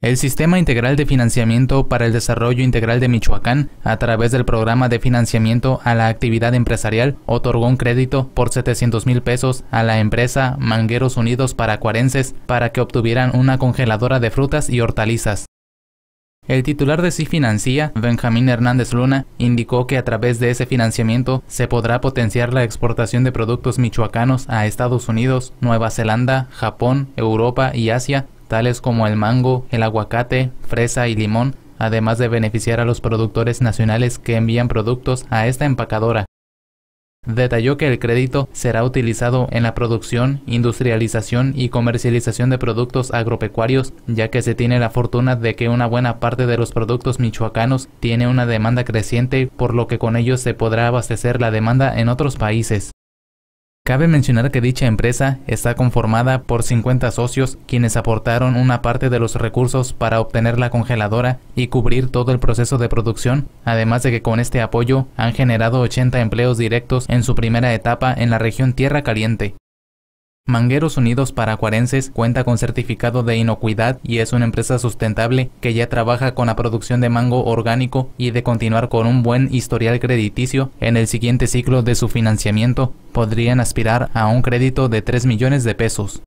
El Sistema Integral de Financiamiento para el Desarrollo Integral de Michoacán, a través del Programa de Financiamiento a la Actividad Empresarial, otorgó un crédito por 700 mil pesos a la empresa Mangueros Unidos Paracuarenses para que obtuvieran una congeladora de frutas y hortalizas. El titular de Financia, Benjamín Hernández Luna, indicó que a través de ese financiamiento se podrá potenciar la exportación de productos michoacanos a Estados Unidos, Nueva Zelanda, Japón, Europa y Asia tales como el mango, el aguacate, fresa y limón, además de beneficiar a los productores nacionales que envían productos a esta empacadora. Detalló que el crédito será utilizado en la producción, industrialización y comercialización de productos agropecuarios, ya que se tiene la fortuna de que una buena parte de los productos michoacanos tiene una demanda creciente, por lo que con ellos se podrá abastecer la demanda en otros países. Cabe mencionar que dicha empresa está conformada por 50 socios quienes aportaron una parte de los recursos para obtener la congeladora y cubrir todo el proceso de producción, además de que con este apoyo han generado 80 empleos directos en su primera etapa en la región Tierra Caliente. Mangueros Unidos Paracuarenses cuenta con certificado de inocuidad y es una empresa sustentable que ya trabaja con la producción de mango orgánico y de continuar con un buen historial crediticio en el siguiente ciclo de su financiamiento podrían aspirar a un crédito de 3 millones de pesos.